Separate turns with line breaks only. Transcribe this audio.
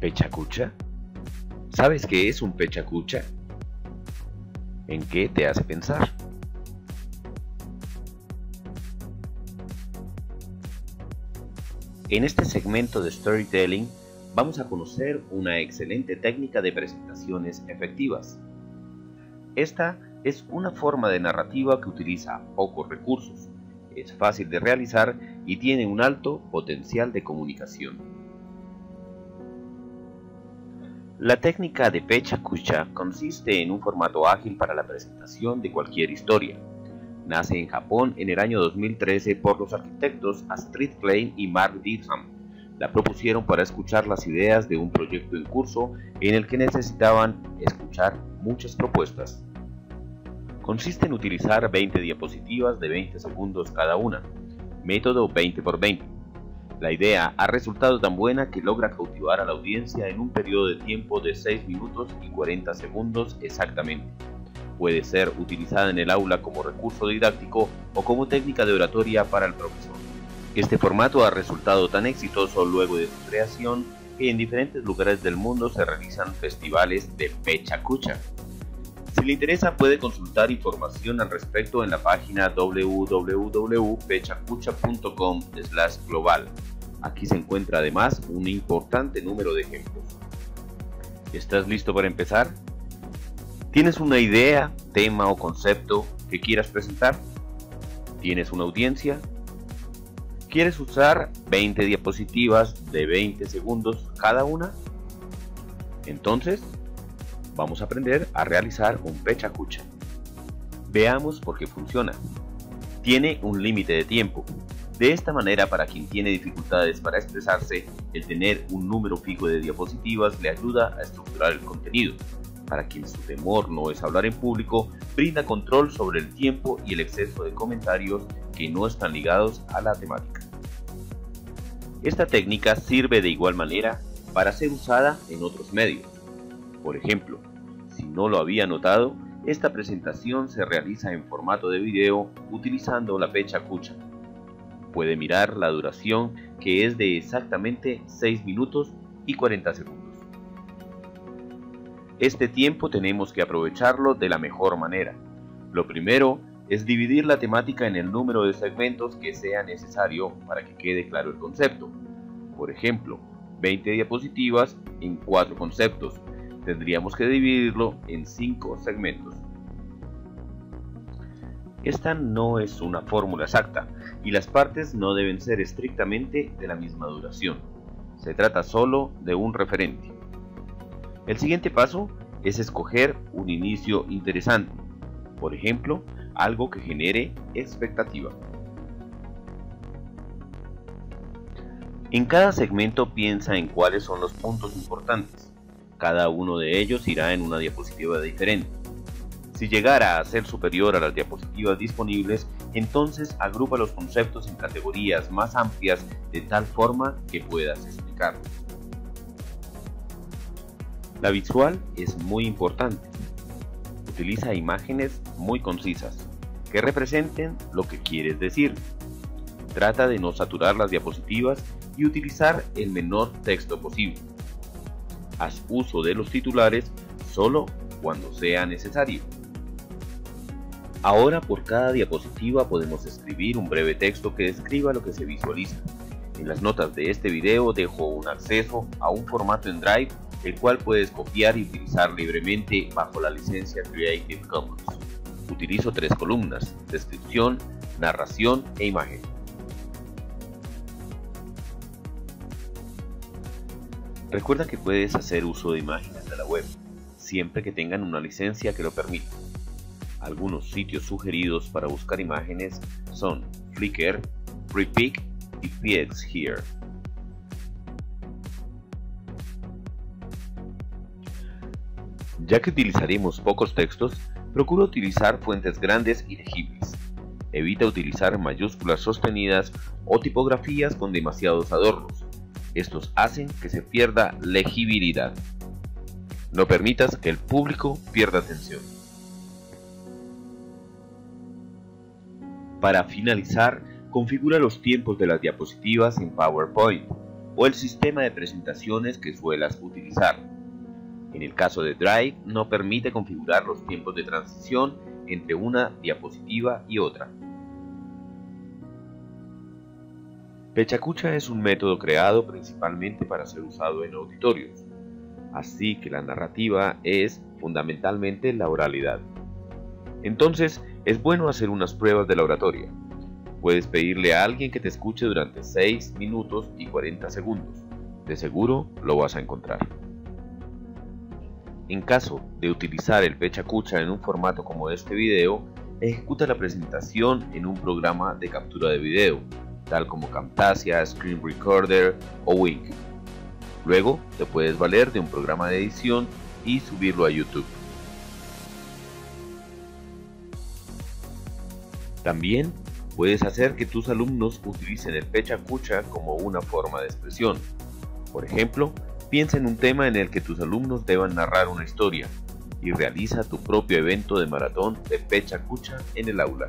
¿Pechacucha? ¿Sabes qué es un pechacucha? ¿En qué te hace pensar? En este segmento de Storytelling vamos a conocer una excelente técnica de presentaciones efectivas. Esta es una forma de narrativa que utiliza pocos recursos, es fácil de realizar y tiene un alto potencial de comunicación. La técnica de Pecha Kucha consiste en un formato ágil para la presentación de cualquier historia. Nace en Japón en el año 2013 por los arquitectos Astrid Klein y Mark Ditham. La propusieron para escuchar las ideas de un proyecto en curso en el que necesitaban escuchar muchas propuestas. Consiste en utilizar 20 diapositivas de 20 segundos cada una, método 20 x 20 la idea ha resultado tan buena que logra cautivar a la audiencia en un periodo de tiempo de 6 minutos y 40 segundos exactamente. Puede ser utilizada en el aula como recurso didáctico o como técnica de oratoria para el profesor. Este formato ha resultado tan exitoso luego de su creación que en diferentes lugares del mundo se realizan festivales de pecha cucha. Si le interesa puede consultar información al respecto en la página www.pechacucha.com/global. Aquí se encuentra además un importante número de ejemplos. ¿Estás listo para empezar? ¿Tienes una idea, tema o concepto que quieras presentar? ¿Tienes una audiencia? ¿Quieres usar 20 diapositivas de 20 segundos cada una? Entonces, vamos a aprender a realizar un pecha cucha. Veamos por qué funciona. Tiene un límite de tiempo, de esta manera, para quien tiene dificultades para expresarse, el tener un número fijo de diapositivas le ayuda a estructurar el contenido. Para quien su temor no es hablar en público, brinda control sobre el tiempo y el exceso de comentarios que no están ligados a la temática. Esta técnica sirve de igual manera para ser usada en otros medios. Por ejemplo, si no lo había notado, esta presentación se realiza en formato de video utilizando la fecha cucha puede mirar la duración que es de exactamente 6 minutos y 40 segundos. Este tiempo tenemos que aprovecharlo de la mejor manera. Lo primero es dividir la temática en el número de segmentos que sea necesario para que quede claro el concepto. Por ejemplo, 20 diapositivas en 4 conceptos. Tendríamos que dividirlo en 5 segmentos. Esta no es una fórmula exacta y las partes no deben ser estrictamente de la misma duración. Se trata solo de un referente. El siguiente paso es escoger un inicio interesante, por ejemplo, algo que genere expectativa. En cada segmento piensa en cuáles son los puntos importantes. Cada uno de ellos irá en una diapositiva diferente. Si llegara a ser superior a las diapositivas disponibles, entonces agrupa los conceptos en categorías más amplias de tal forma que puedas explicarlos. La visual es muy importante. Utiliza imágenes muy concisas que representen lo que quieres decir. Trata de no saturar las diapositivas y utilizar el menor texto posible. Haz uso de los titulares solo cuando sea necesario. Ahora por cada diapositiva podemos escribir un breve texto que describa lo que se visualiza. En las notas de este video dejo un acceso a un formato en Drive el cual puedes copiar y utilizar libremente bajo la licencia Creative Commons. Utilizo tres columnas, descripción, narración e imagen. Recuerda que puedes hacer uso de imágenes de la web, siempre que tengan una licencia que lo permita. Algunos sitios sugeridos para buscar imágenes son Flickr, FreePic y PXHere. Ya que utilizaremos pocos textos, procura utilizar fuentes grandes y legibles. Evita utilizar mayúsculas sostenidas o tipografías con demasiados adornos. Estos hacen que se pierda legibilidad. No permitas que el público pierda atención. Para finalizar, configura los tiempos de las diapositivas en PowerPoint. o el sistema de presentaciones que suelas utilizar. En el caso de Drive, no permite configurar los tiempos de transición entre una diapositiva y otra. Pechacucha es un método creado principalmente para ser usado en auditorios, así que la narrativa es fundamentalmente la oralidad. Entonces, es bueno hacer unas pruebas de la oratoria. Puedes pedirle a alguien que te escuche durante 6 minutos y 40 segundos. De seguro lo vas a encontrar. En caso de utilizar el Pechacucha en un formato como este video, ejecuta la presentación en un programa de captura de video, tal como Camtasia, Screen Recorder o Wink. Luego te puedes valer de un programa de edición y subirlo a YouTube. También puedes hacer que tus alumnos utilicen el pecha cucha como una forma de expresión. Por ejemplo, piensa en un tema en el que tus alumnos deban narrar una historia y realiza tu propio evento de maratón de pecha cucha en el aula.